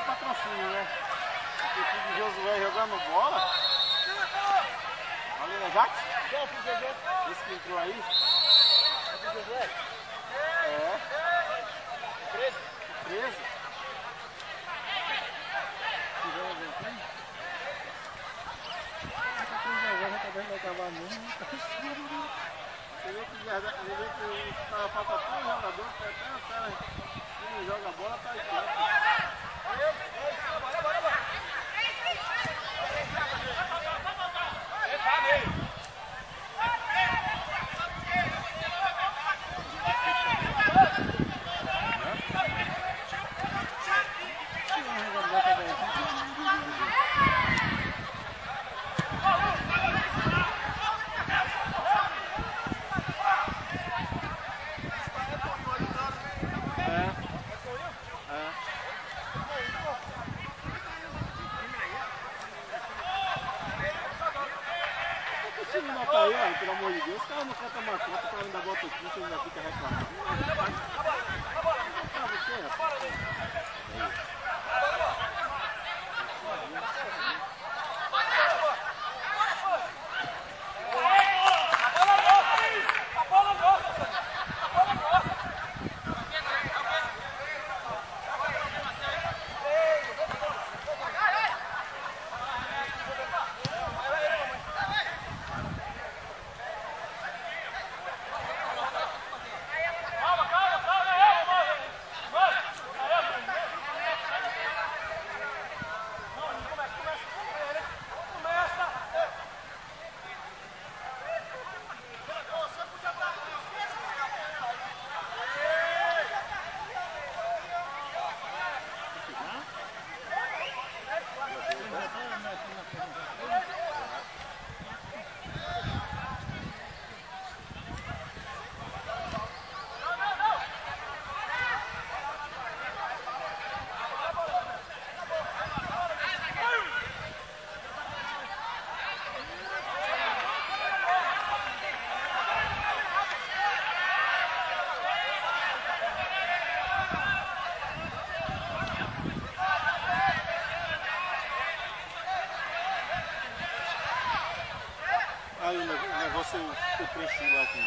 patrocínio, né? O filho de Josué jogando bola. Ali, né, Josué? Esse que entrou aí. É de Josué? É, 13? 13. Falta jogadores, tá até o cara que joga bola tá quieto. Time caiu, aí, pelo amor de Deus, os caras não cantam uma conta, o cara ainda bota o kit e ainda fica reclamando. seu, seu preço lá que.